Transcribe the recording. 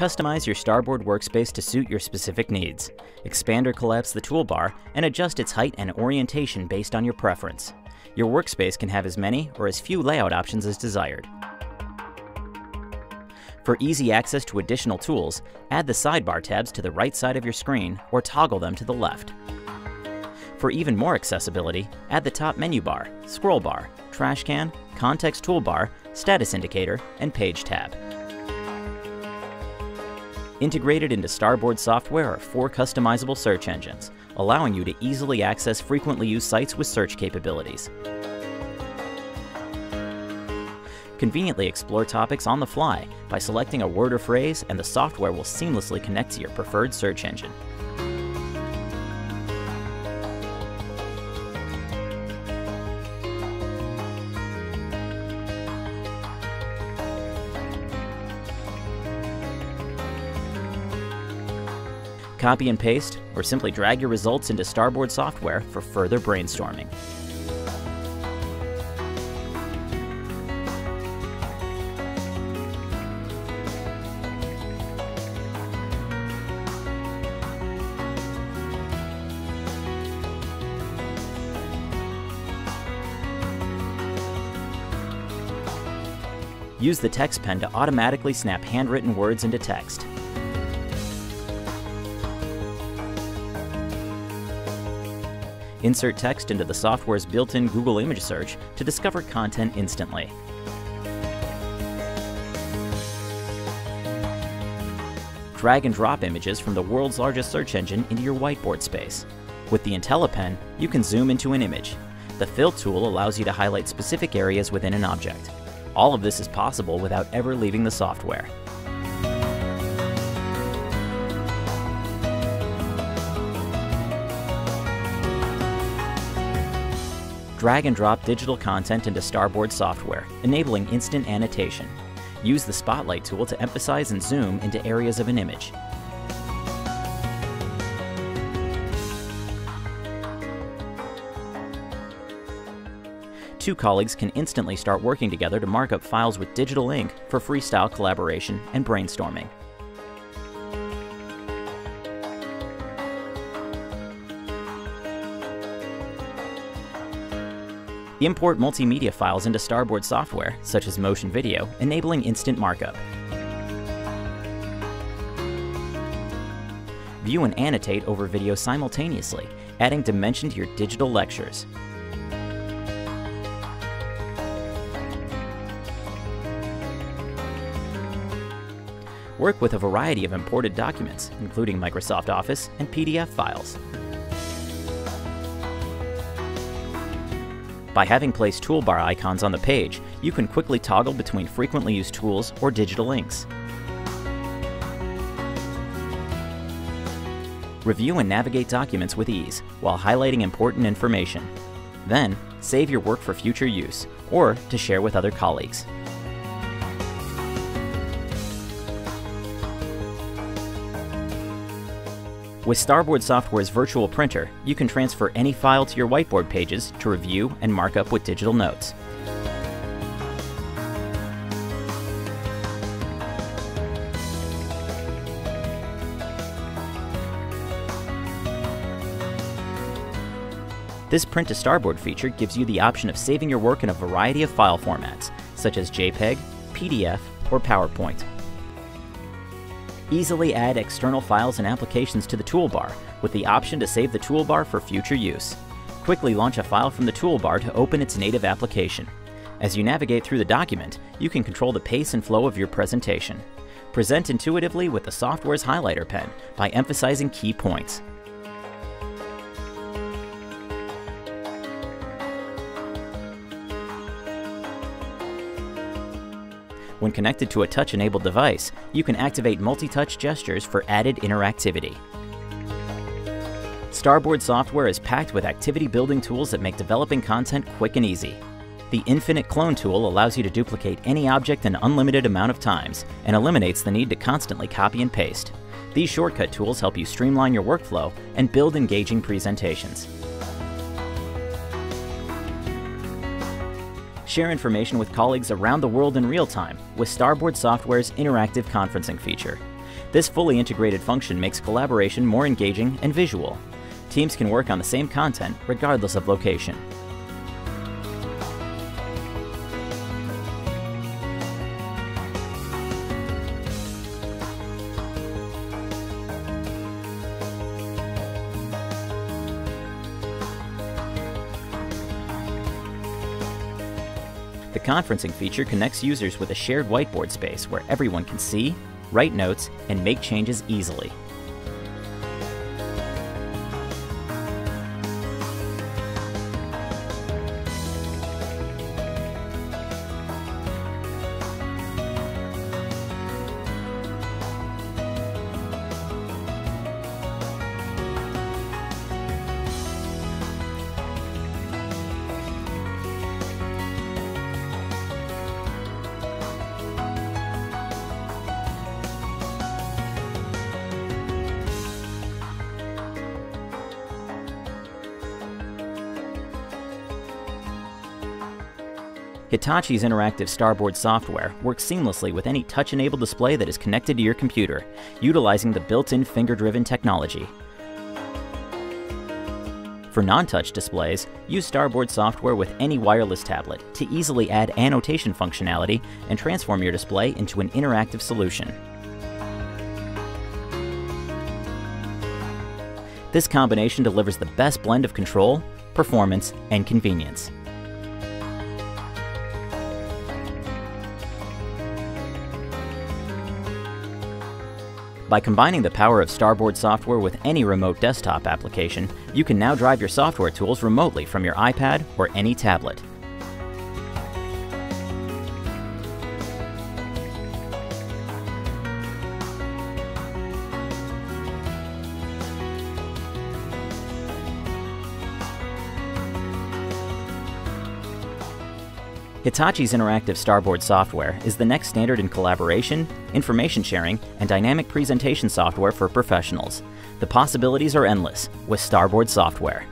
Customize your Starboard workspace to suit your specific needs. Expand or collapse the toolbar and adjust its height and orientation based on your preference. Your workspace can have as many or as few layout options as desired. For easy access to additional tools, add the sidebar tabs to the right side of your screen or toggle them to the left. For even more accessibility, add the top menu bar, scroll bar, trash can, context toolbar, status indicator, and page tab. Integrated into Starboard software are four customizable search engines, allowing you to easily access frequently used sites with search capabilities. Conveniently explore topics on the fly by selecting a word or phrase and the software will seamlessly connect to your preferred search engine. Copy and paste, or simply drag your results into Starboard software for further brainstorming. Use the text pen to automatically snap handwritten words into text. Insert text into the software's built-in Google image search to discover content instantly. Drag and drop images from the world's largest search engine into your whiteboard space. With the IntelliPen, you can zoom into an image. The Fill tool allows you to highlight specific areas within an object. All of this is possible without ever leaving the software. Drag and drop digital content into Starboard software, enabling instant annotation. Use the Spotlight tool to emphasize and zoom into areas of an image. Two colleagues can instantly start working together to mark up files with digital ink for freestyle collaboration and brainstorming. Import multimedia files into Starboard software, such as motion video, enabling instant markup. View and annotate over video simultaneously, adding dimension to your digital lectures. Work with a variety of imported documents, including Microsoft Office and PDF files. By having placed toolbar icons on the page, you can quickly toggle between frequently used tools or digital links. Review and navigate documents with ease while highlighting important information. Then, save your work for future use or to share with other colleagues. With Starboard Software's virtual printer, you can transfer any file to your whiteboard pages to review and mark up with digital notes. This Print to Starboard feature gives you the option of saving your work in a variety of file formats, such as JPEG, PDF, or PowerPoint. Easily add external files and applications to the toolbar with the option to save the toolbar for future use. Quickly launch a file from the toolbar to open its native application. As you navigate through the document, you can control the pace and flow of your presentation. Present intuitively with the software's highlighter pen by emphasizing key points. When connected to a touch-enabled device, you can activate multi-touch gestures for added interactivity. Starboard software is packed with activity-building tools that make developing content quick and easy. The Infinite Clone tool allows you to duplicate any object an unlimited amount of times and eliminates the need to constantly copy and paste. These shortcut tools help you streamline your workflow and build engaging presentations. Share information with colleagues around the world in real time with Starboard Software's interactive conferencing feature. This fully integrated function makes collaboration more engaging and visual. Teams can work on the same content regardless of location. The conferencing feature connects users with a shared whiteboard space where everyone can see, write notes, and make changes easily. Hitachi's interactive Starboard software works seamlessly with any touch-enabled display that is connected to your computer, utilizing the built-in finger-driven technology. For non-touch displays, use Starboard software with any wireless tablet to easily add annotation functionality and transform your display into an interactive solution. This combination delivers the best blend of control, performance, and convenience. By combining the power of Starboard software with any remote desktop application, you can now drive your software tools remotely from your iPad or any tablet. Hitachi's interactive Starboard software is the next standard in collaboration, information sharing, and dynamic presentation software for professionals. The possibilities are endless with Starboard software.